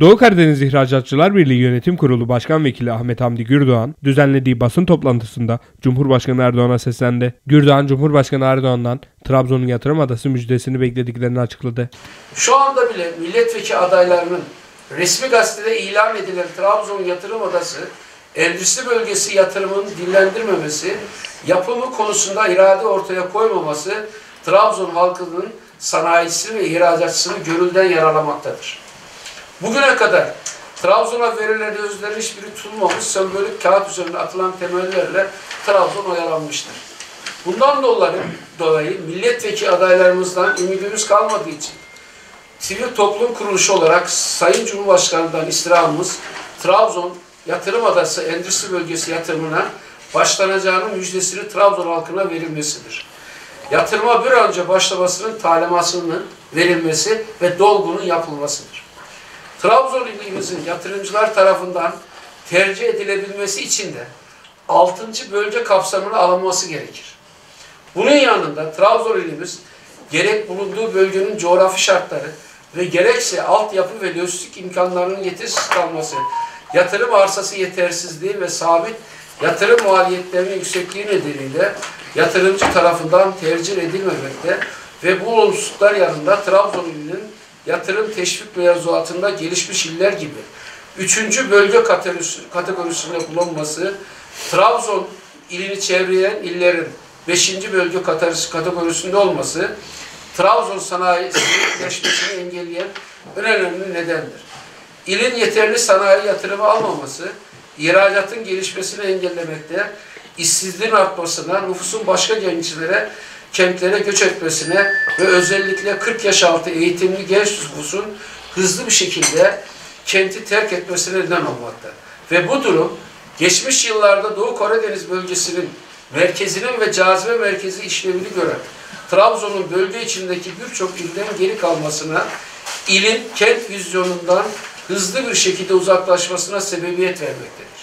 Doğu Karadeniz İhracatçılar Birliği Yönetim Kurulu Başkan Vekili Ahmet Hamdi Gürdoğan düzenlediği basın toplantısında Cumhurbaşkanı Erdoğan'a seslendi. Gürdoğan, Cumhurbaşkanı Erdoğan'dan Trabzon'un yatırım adası müjdesini beklediklerini açıkladı. Şu anda bile milletvekili adaylarının resmi gazetede ilan edilen Trabzon Yatırım Adası endüstri bölgesi yatırımının dillendirmemesi, yapımı konusunda irade ortaya koymaması Trabzon halkının sanayisini ve ihracatçısını gönülden yaralamaktadır. Bugüne kadar Trabzon'a verilen özlerin hiçbiri tutulmamış, sembolik kağıt üzerine atılan temellerle Trabzon oyalanmıştır. Bundan dolayı, dolayı milletvekili adaylarımızdan ümidimiz kalmadığı için sivil toplum kuruluşu olarak Sayın Cumhurbaşkanı'ndan istirhamımız Trabzon Yatırım Adası Endüstri Bölgesi yatırımına başlanacağının müjdesini Trabzon halkına verilmesidir. Yatırıma bir önce başlamasının talimatının verilmesi ve dolgunun yapılmasıdır. Trabzon ilimizin yatırımcılar tarafından tercih edilebilmesi için de 6. bölge kapsamına alınması gerekir. Bunun yanında Trabzon ilimiz gerek bulunduğu bölgenin coğrafi şartları ve gerekse altyapı ve lojistik imkanlarının yetersiz kalması, yatırım arsası yetersizliği ve sabit yatırım maliyetlerinin yüksekliği nedeniyle yatırımcı tarafından tercih edilmemekte ve bu olumsuzluklar yanında Trabzon ilinin yatırım teşvik mevzuatında gelişmiş iller gibi üçüncü bölge kategorisinde bulunması, Trabzon ilini çevreyen illerin beşinci bölge kategorisinde olması, Trabzon sanayileşmesini engelleyen en önemli nedendir. İlin yeterli sanayi yatırımı almaması, ihracatın gelişmesini engellemekte, işsizliğin artmasına, nüfusun başka gençlere kentlere göç etmesine ve özellikle 40 yaş altı eğitimli genç nüfusun hızlı bir şekilde kenti terk etmesine neden olmakta. Ve bu durum geçmiş yıllarda Doğu Karadeniz bölgesinin merkezinin ve cazibe merkezi işlevini gören Trabzon'un bölge içindeki birçok ilden geri kalmasına, ilin kent vizyonundan hızlı bir şekilde uzaklaşmasına sebebiyet vermektedir.